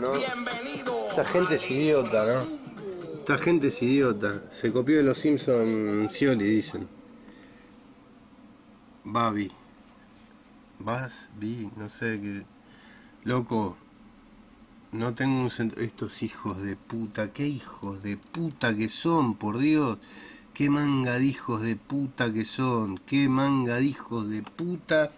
¿no? Esta gente es idiota, ¿no? Esta gente es idiota. Se copió de los Simpsons Scioli, dicen. Babi. Vas, vi, no sé qué. Loco. No tengo un sentido. Estos hijos de puta, qué hijos de puta que son, por Dios. Qué manga de hijos de puta que son. Qué manga de hijos de puta